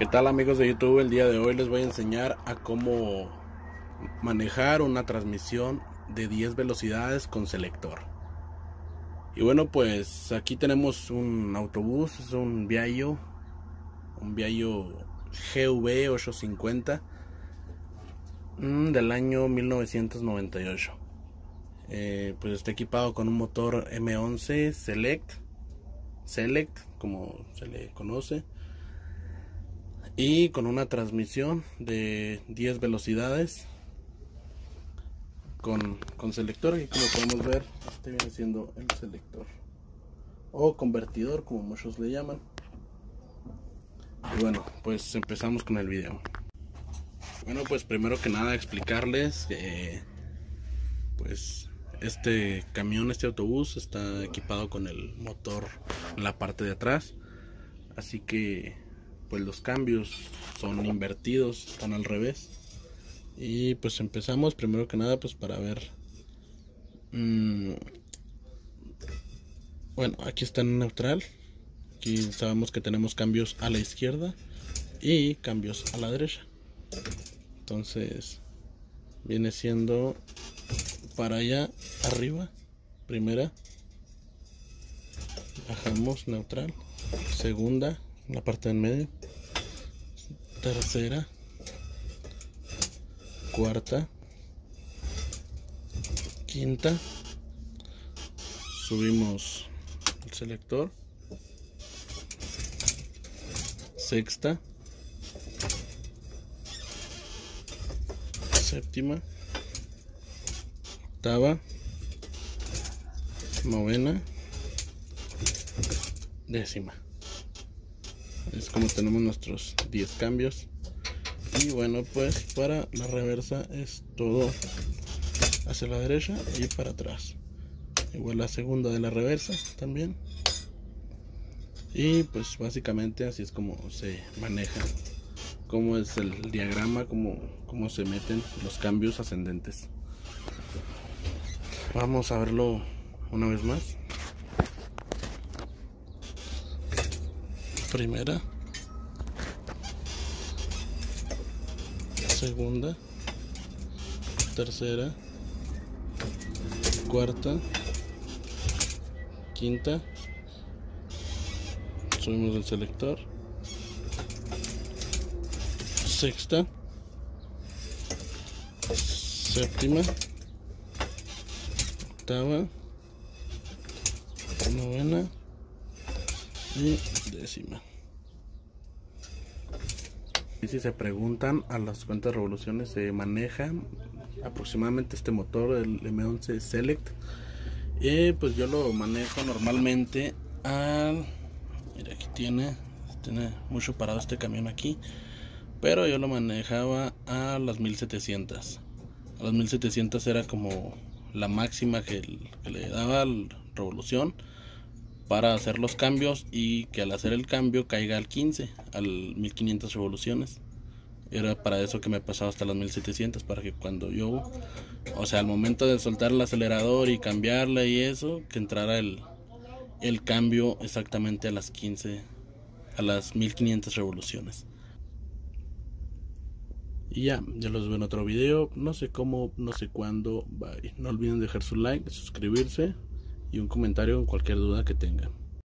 ¿Qué tal amigos de YouTube? El día de hoy les voy a enseñar a cómo manejar una transmisión de 10 velocidades con selector. Y bueno, pues aquí tenemos un autobús, es un Viaggio, un Viaggio GV 850 mm, del año 1998. Eh, pues está equipado con un motor M11 Select, Select como se le conoce y con una transmisión de 10 velocidades con, con selector. Y como podemos ver este viene siendo el selector o convertidor como muchos le llaman. Y bueno pues empezamos con el video. Bueno pues primero que nada explicarles pues este camión este autobús está equipado con el motor en la parte de atrás. Así que pues los cambios son invertidos, están al revés. Y pues empezamos primero que nada pues para ver. Mm, bueno, aquí está en neutral. Aquí sabemos que tenemos cambios a la izquierda y cambios a la derecha. Entonces viene siendo para allá arriba, primera, bajamos neutral, segunda, la parte en medio, tercera, cuarta, quinta, subimos el selector, sexta, séptima, octava, novena, décima es como tenemos nuestros 10 cambios. Y bueno pues para la reversa es todo hacia la derecha y para atrás. Igual la segunda de la reversa también. Y pues básicamente así es como se maneja. Como es el diagrama como, como se meten los cambios ascendentes. Vamos a verlo una vez más primera. Segunda. Tercera. Cuarta. Quinta. Subimos el selector. Sexta. Séptima. Octava. Novena y décima. Y si se preguntan, a las cuantas revoluciones se maneja aproximadamente este motor, el M11 Select. Y pues yo lo manejo normalmente a... Mira, aquí tiene, tiene mucho parado este camión aquí. Pero yo lo manejaba a las 1700. A las 1700 era como la máxima que, que le daba revolución para hacer los cambios y que al hacer el cambio caiga al 15, al 1500 revoluciones. Era para eso que me pasaba hasta las 1700, para que cuando yo, o sea, al momento de soltar el acelerador y cambiarle y eso, que entrara el, el cambio exactamente a las 15, a las 1500 revoluciones. Y ya, ya los veo en otro video. No sé cómo, no sé cuándo. Bye. No olviden dejar su like, suscribirse y un comentario con cualquier duda que tengan.